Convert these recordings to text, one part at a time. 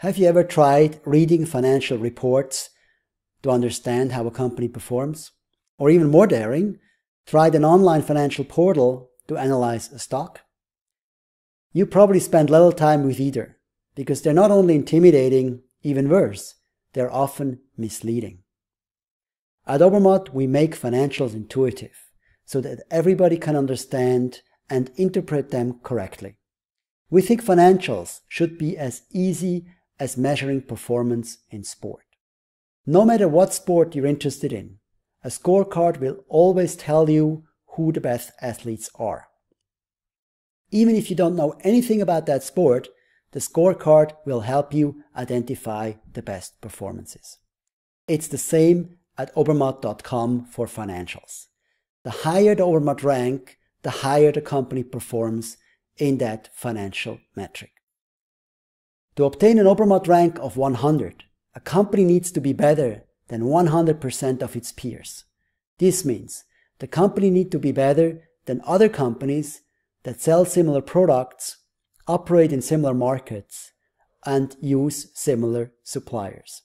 Have you ever tried reading financial reports to understand how a company performs? Or even more daring, tried an online financial portal to analyze a stock? You probably spend little time with either because they're not only intimidating, even worse, they're often misleading. At Obermatt, we make financials intuitive so that everybody can understand and interpret them correctly. We think financials should be as easy as measuring performance in sport. No matter what sport you're interested in, a scorecard will always tell you who the best athletes are. Even if you don't know anything about that sport, the scorecard will help you identify the best performances. It's the same at Obermatt.com for financials. The higher the Obermatt rank, the higher the company performs in that financial metric. To obtain an Obermatt rank of 100, a company needs to be better than 100% of its peers. This means the company needs to be better than other companies that sell similar products, operate in similar markets, and use similar suppliers.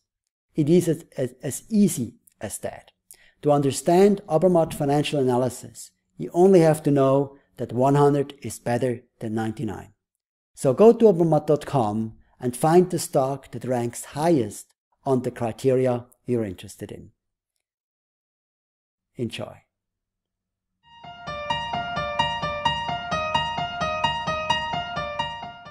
It is as, as, as easy as that. To understand Obermatt financial analysis, you only have to know that 100 is better than 99. So go to obermatt.com and find the stock that ranks highest on the criteria you're interested in. Enjoy.